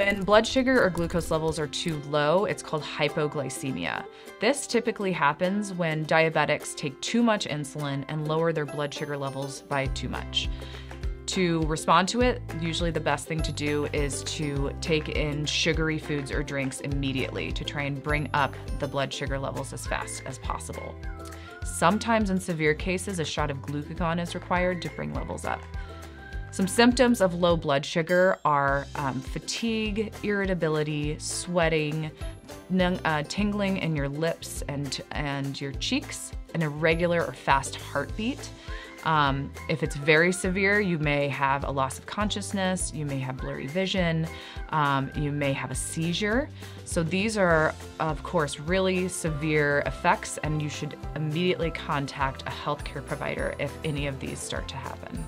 When blood sugar or glucose levels are too low, it's called hypoglycemia. This typically happens when diabetics take too much insulin and lower their blood sugar levels by too much. To respond to it, usually the best thing to do is to take in sugary foods or drinks immediately to try and bring up the blood sugar levels as fast as possible. Sometimes in severe cases, a shot of glucagon is required to bring levels up. Some symptoms of low blood sugar are um, fatigue, irritability, sweating, uh, tingling in your lips and, and your cheeks, an irregular or fast heartbeat, um, if it's very severe, you may have a loss of consciousness, you may have blurry vision, um, you may have a seizure. So these are, of course, really severe effects and you should immediately contact a healthcare provider if any of these start to happen.